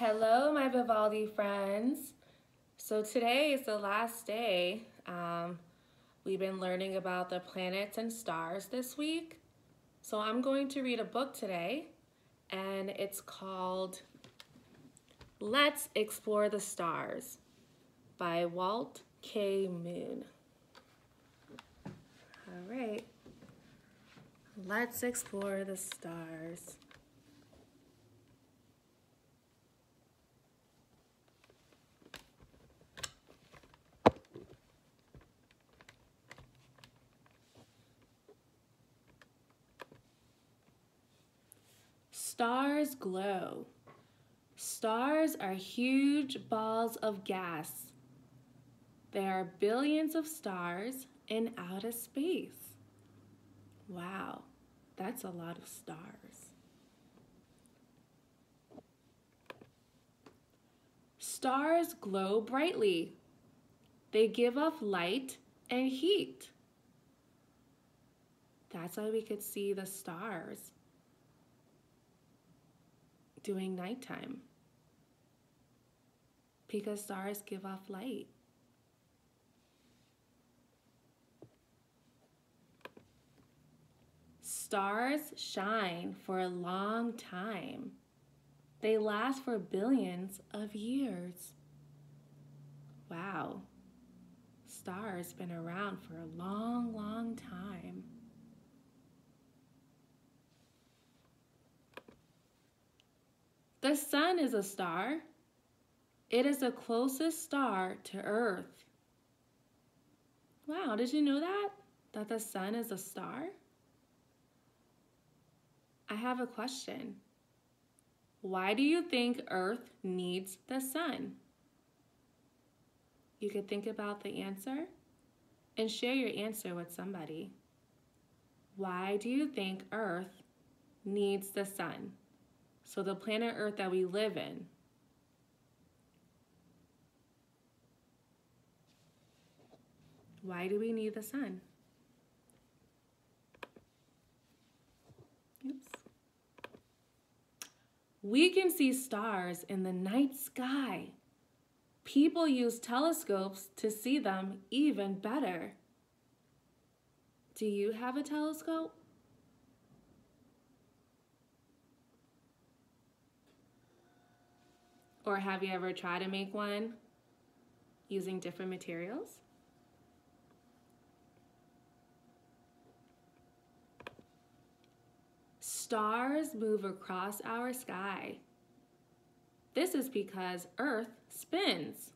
Hello, my Vivaldi friends. So today is the last day. Um, we've been learning about the planets and stars this week. So I'm going to read a book today, and it's called Let's Explore the Stars by Walt K. Moon. All right, let's explore the stars. Stars glow. Stars are huge balls of gas. There are billions of stars in outer space. Wow, that's a lot of stars. Stars glow brightly. They give off light and heat. That's why we could see the stars during nighttime because stars give off light. Stars shine for a long time. They last for billions of years. Wow, stars been around for a long, long time. The sun is a star. It is the closest star to Earth. Wow, did you know that? That the sun is a star? I have a question. Why do you think Earth needs the sun? You could think about the answer and share your answer with somebody. Why do you think Earth needs the sun? So the planet Earth that we live in. Why do we need the sun? Oops. We can see stars in the night sky. People use telescopes to see them even better. Do you have a telescope? Or have you ever tried to make one using different materials? Stars move across our sky. This is because Earth spins.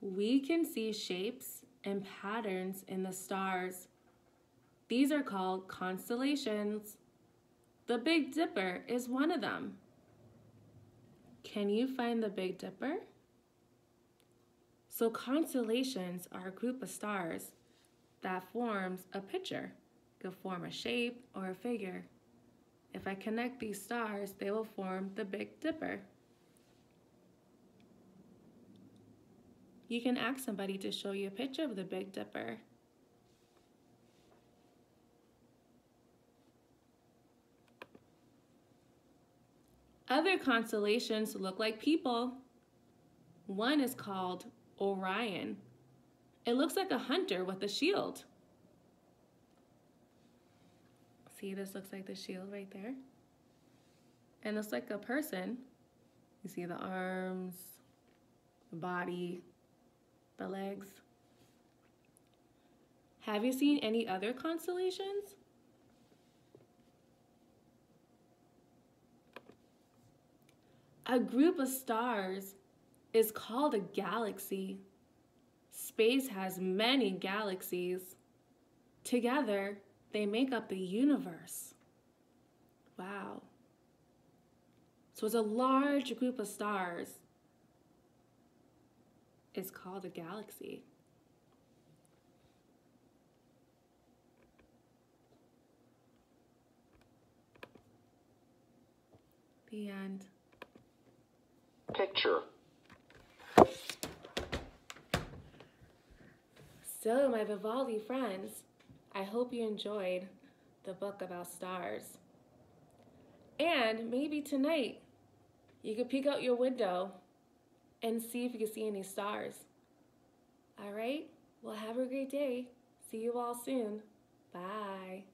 We can see shapes and patterns in the stars these are called constellations. The Big Dipper is one of them. Can you find the Big Dipper? So constellations are a group of stars that forms a picture. It could form a shape or a figure. If I connect these stars, they will form the Big Dipper. You can ask somebody to show you a picture of the Big Dipper. Other constellations look like people. One is called Orion. It looks like a hunter with a shield. See, this looks like the shield right there. And it's like a person. You see the arms, the body, the legs. Have you seen any other constellations? A group of stars is called a galaxy. Space has many galaxies. Together, they make up the universe. Wow. So it's a large group of stars. It's called a galaxy. The end picture. So, my Vivaldi friends, I hope you enjoyed the book about stars. And maybe tonight you could peek out your window and see if you can see any stars. All right? Well, have a great day. See you all soon. Bye.